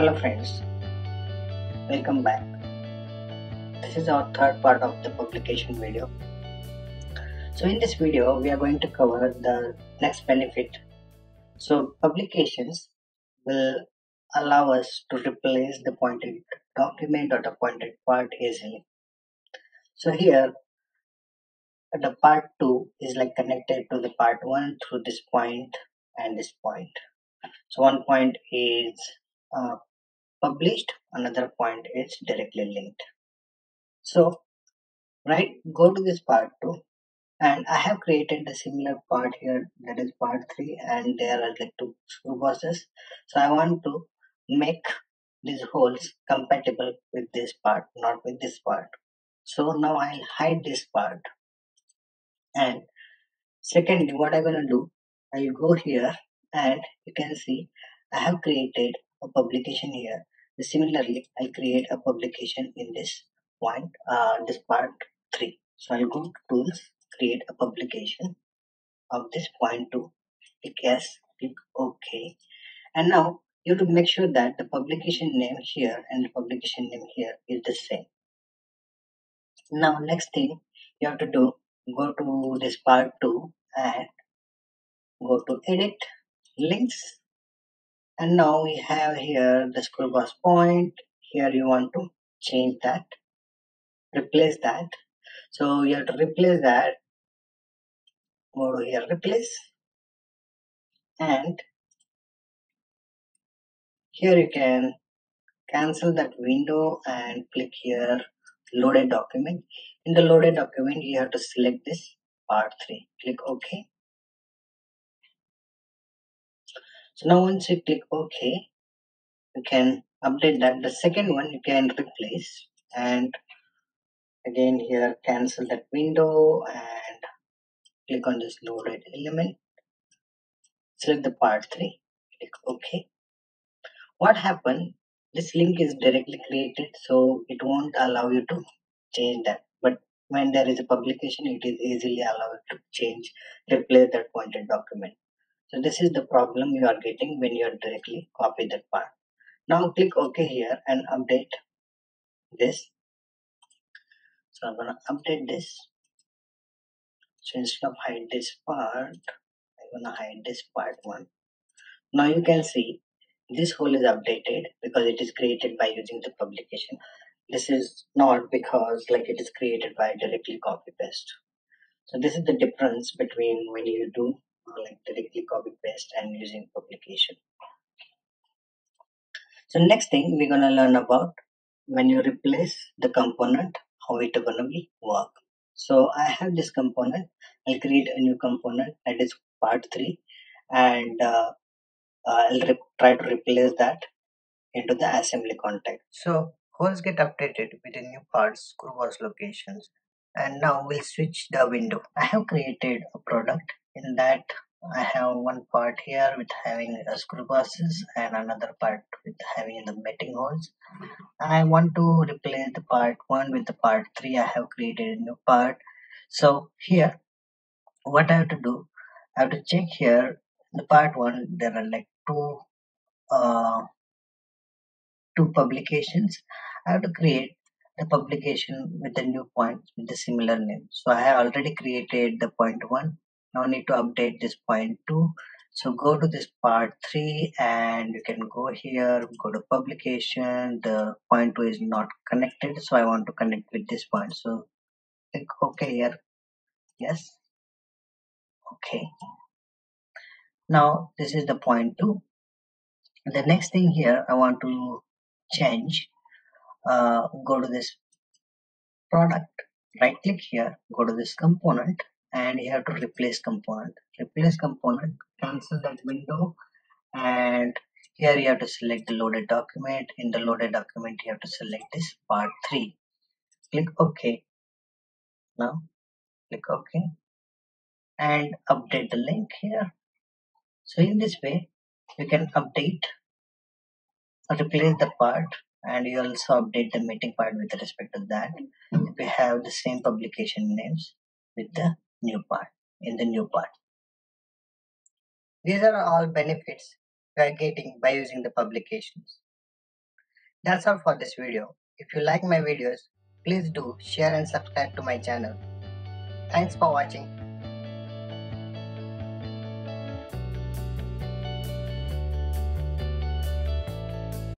Hello friends, welcome back. This is our third part of the publication video. So in this video, we are going to cover the next benefit. So publications will allow us to replace the pointed document or the pointed part easily. So here, the part 2 is like connected to the part 1 through this point and this point. So one point is uh, published another point is directly linked. So right go to this part 2 and I have created a similar part here that is part 3 and there are like two screw bosses so I want to make these holes compatible with this part not with this part. So now I'll hide this part. And secondly what I'm gonna do I'll go here and you can see I have created a publication here Similarly, I'll create a publication in this point, uh, this part 3. So I'll go to tools, create a publication of this point 2. Click yes, click OK. And now you have to make sure that the publication name here and the publication name here is the same. Now next thing you have to do, go to this part 2 and go to edit links and now we have here the screw boss point. Here you want to change that replace that. So you have to replace that. Go to here replace. And here you can cancel that window and click here loaded document. In the loaded document you have to select this part 3 click ok So now once you click OK, you can update that. The second one you can replace and again here cancel that window and click on this loaded element. Select the part 3, click OK. What happened? This link is directly created so it won't allow you to change that. But when there is a publication, it is easily allowed to change, replace that pointed document. So this is the problem you are getting when you are directly copy that part. Now click OK here and update this. So I'm gonna update this. So instead of hide this part, I'm gonna hide this part one. Now you can see this hole is updated because it is created by using the publication. This is not because like it is created by directly copy paste. So this is the difference between when you do like directly copy paste and using publication. So next thing we're gonna learn about when you replace the component, how it gonna be work. So I have this component. I'll create a new component that is part three, and uh, uh I'll try to replace that into the assembly context. So holes get updated with the new parts, screw boss locations, and now we'll switch the window. I have created a product in that I have one part here with having screw bosses and another part with having the mating holes. I want to replace the part 1 with the part 3. I have created a new part. So here what I have to do, I have to check here the part 1 there are like two uh, two publications. I have to create the publication with the new point with the similar name. So I have already created the point 1 now need to update this point 2 so go to this part 3 and you can go here go to publication. The point 2 is not connected so I want to connect with this point. So click OK here. Yes. Okay now this is the point 2 the next thing here I want to change uh, go to this product. Right click here go to this component and you have to replace component. Replace component cancel that window and here you have to select the loaded document. In the loaded document you have to select this part 3 click ok. Now click ok and update the link here. So in this way you can update or replace the part and you also update the meeting part with respect to that if have the same publication names with the new part in the new part. These are all benefits we are getting by using the publications. That's all for this video. If you like my videos, please do share and subscribe to my channel. Thanks for watching.